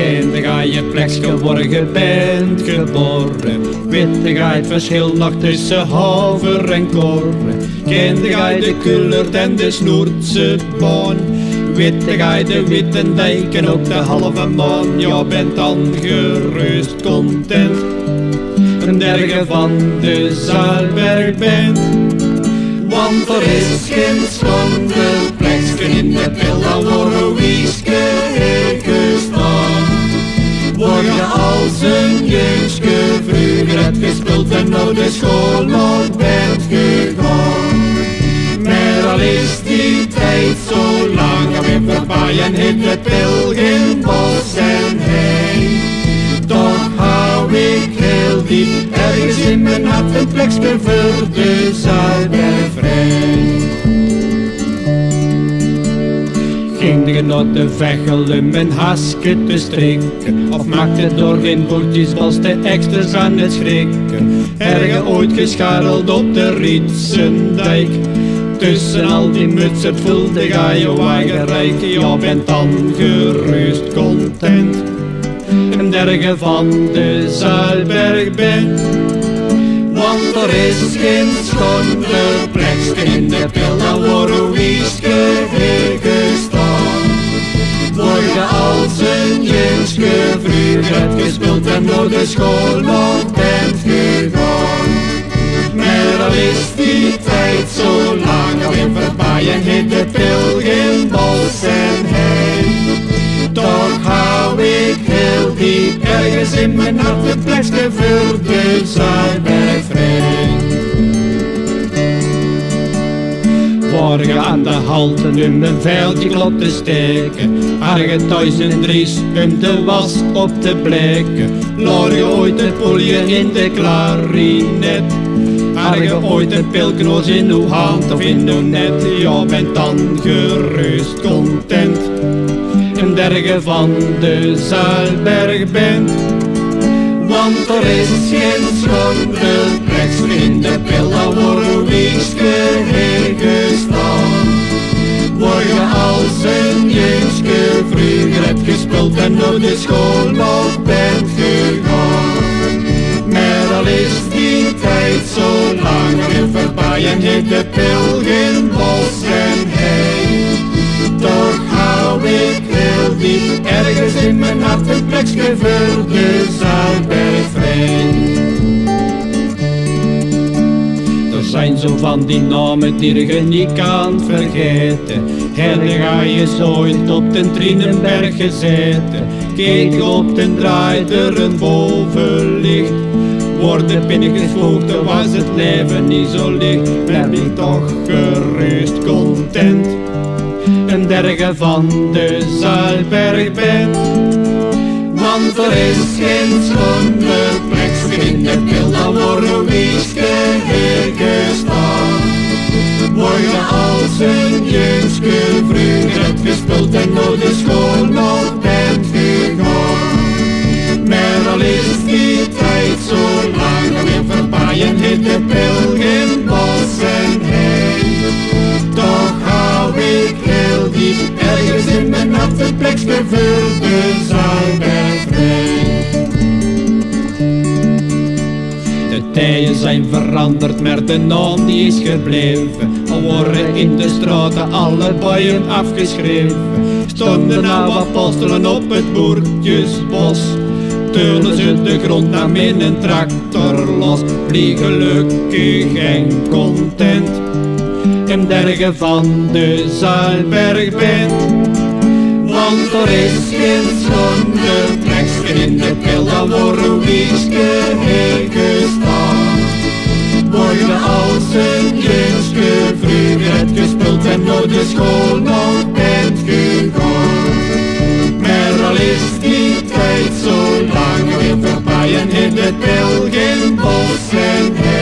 Kende ga je bent geboren. Witte ga het verschil nog tussen haver en koren. Kende ga je de kullert en de snoertse baan. Witte ga je de witte dijk en ook de halve maan. Ja, bent dan gerust content. Een derge van de Zaalberg bent. Want er is geen schande plekje in de pilla worden. Als een jeugdje vroeger hebt gespeeld en nou de school nog bent gegaan. Maar al is die tijd zo lang weer voorbij en in het pilgenbos en heen. Toch hou ik heel diep ergens in mijn hart een plekje voor de. Genotte vechelen mijn haske te strikken Of maakte door geen boeltjes was de extras aan het schrikken? Erge ooit gescharreld op de Rietzendijk Tussen al die mutsen vulde ga je wagen rijk Ja, bent dan gerust content. Een derge van de Zaalberg bent want er is geen schone plekje in de pil, worden wieske de school nog bent gegaan. Maar al is die tijd zo lang alweer voorbij en heet de pilgenbos en heen. Toch hou ik heel diep ergens in mijn hart plekje voor de Zuidberg Morgen aan de halte om een veldje klop te steken. Arge thuis een dries om de was op te bleken. Loor je ooit een polje in de klarinet? Arge ooit een pilknoos in uw hand of in uw net? Ja, bent dan gerust content een derge van de Zaalberg bent. Want er is geen schone plek in de pilla school bent gegaan. Maar al is die tijd zo lang weer voorbij en heet de pilgenbos en heen. Toch hou ik heel diep ergens in mijn hart een plekje voor de Zuidberg vrij. Er zijn zo van die namen die je niet kan vergeten. Herde ga je ooit op den Trienenberg gezeten. Keek op den draai er een bovenlicht. Worden binnengesloten was het leven niet zo licht. Ben ik toch gerust content een derge van de Zaalberg bent. Want er is geen schone plek in de pilla worden wieske gestaan. Word je als een jeugdje vroeger hebt gespeeld en door tijden zijn veranderd, maar de naam die is gebleven. Al worden in de straten alle bijen afgeschreven. Stonden nou apostelen op het boertjesbos. Tullen ze de grond naar min een tractor los. Vlieg gelukkig en content. En derge van de Zaalberg bent. Want er is geen schone plekje in de pilla worden wieske and in the Belgian Bos